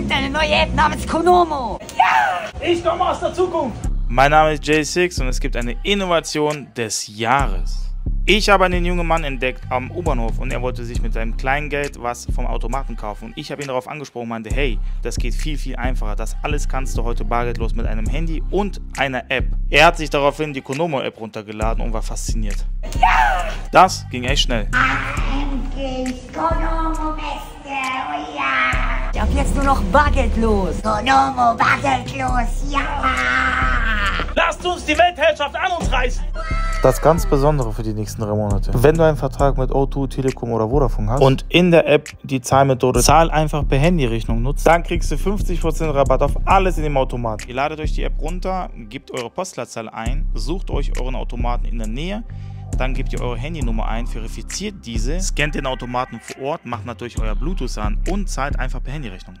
gibt eine neue App namens Konomo. Ich komme aus der Zukunft. Mein Name ist J6 und es gibt eine Innovation des Jahres. Ich habe einen jungen Mann entdeckt am U-Bahnhof und er wollte sich mit seinem kleinen Geld was vom Automaten kaufen. Und ich habe ihn darauf angesprochen und meinte, hey, das geht viel, viel einfacher. Das alles kannst du heute bargeldlos mit einem Handy und einer App. Er hat sich daraufhin die Konomo-App runtergeladen und war fasziniert. Das ging echt schnell. Endlich jetzt nur noch bargeldlos. Konomo bargeldlos, ja. Lasst uns die Weltherrschaft an uns reißen. Das ganz Besondere für die nächsten drei Monate. Wenn du einen Vertrag mit O2, Telekom oder Vodafone hast und in der App die Zahlmethode Zahl einfach per Handyrechnung nutzt, dann kriegst du 50% Rabatt auf alles in dem Automat. Ihr ladet euch die App runter, gebt eure Postleitzahl ein, sucht euch euren Automaten in der Nähe, dann gebt ihr eure Handynummer ein, verifiziert diese, scannt den Automaten vor Ort, macht natürlich euer Bluetooth an und zahlt einfach per Handyrechnung.